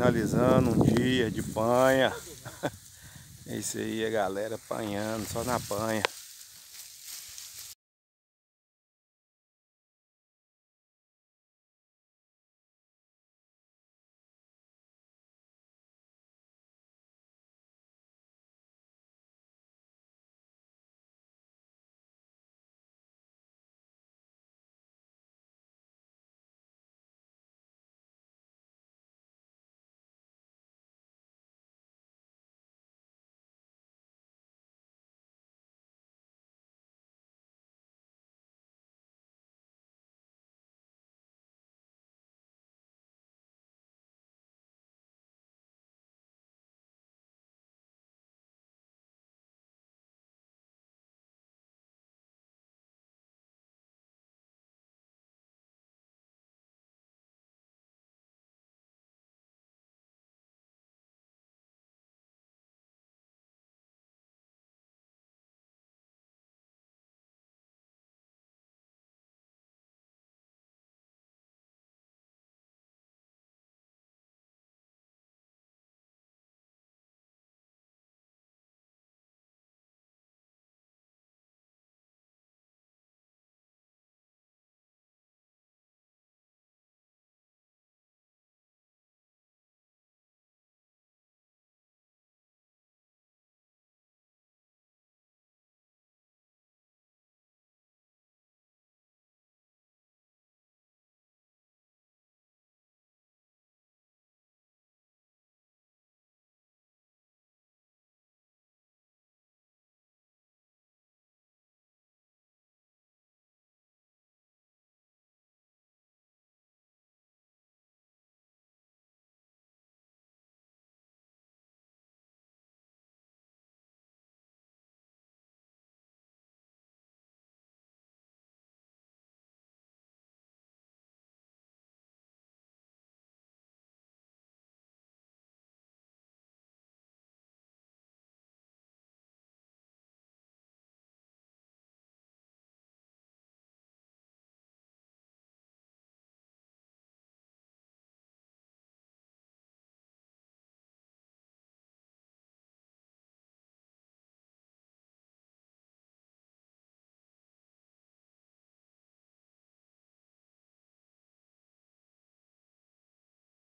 Finalizando um dia de panha. É isso aí, a galera apanhando, só na panha.